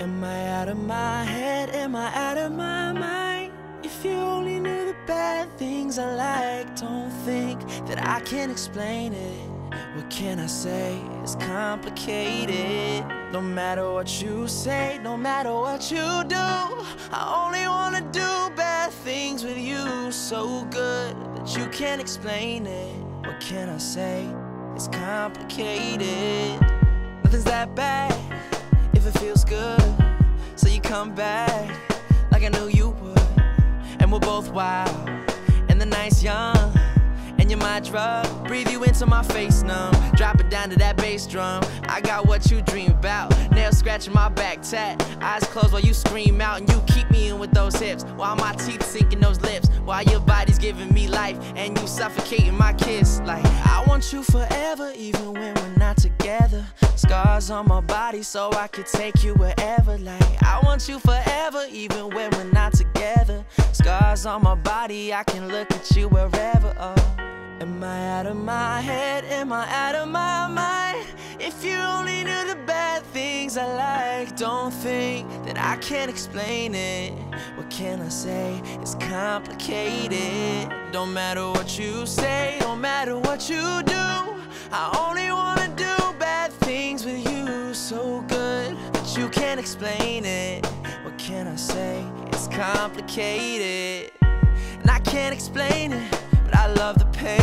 Am I out of my head? Am I out of my mind? If you only knew the bad things I like, don't think that I can explain it. What can I say? It's complicated. No matter what you say, no matter what you do, I only wanna do bad things with you. So good that you can't explain it. What can I say? It's complicated. Nothing's that bad if it feels good. Come back like I knew you would. And we're both wild and the night's young. You're my drug. Breathe you into my face numb. Drop it down to that bass drum. I got what you dream about. Nails scratching my back tat. Eyes closed while you scream out. And you keep me in with those hips. While my teeth sink in those lips. While your body's giving me life. And you suffocating my kiss. Like, I want you forever, even when we're not together. Scars on my body so I could take you wherever. Like, I want you forever, even when we're not together. Scars on my body, I can look at you wherever. Oh. Am I out of my head? Am I out of my mind? If you only knew the bad things I like, don't think that I can't explain it. What can I say? It's complicated. Don't matter what you say, don't matter what you do. I only wanna do bad things with you. So good that you can't explain it. What can I say? It's complicated. And I can't explain it. But I love the pain.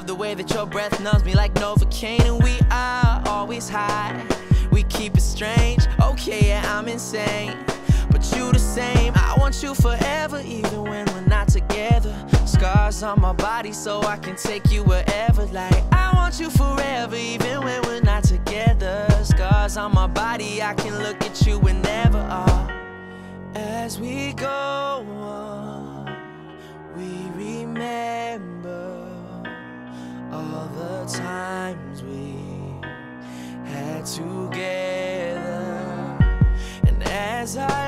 Love the way that your breath numbs me like Novocaine. And we are always high. We keep it strange. Okay, yeah, I'm insane. But you the same. I want you forever, even when we're not together. Scars on my body so I can take you wherever. Like, I want you forever, even when we're not together. Scars on my body, I can look at you whenever. Oh, as we go on times we had together. And as our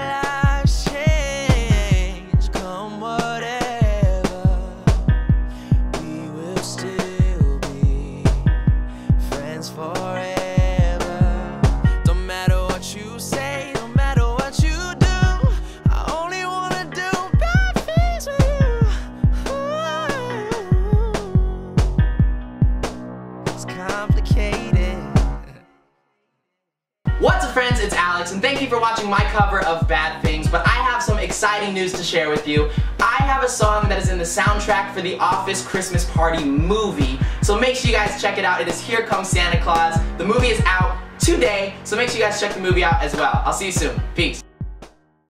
What's up friends, it's Alex and thank you for watching my cover of Bad Things, but I have some exciting news to share with you. I have a song that is in the soundtrack for the Office Christmas Party movie, so make sure you guys check it out. It is Here Comes Santa Claus. The movie is out today, so make sure you guys check the movie out as well. I'll see you soon. Peace.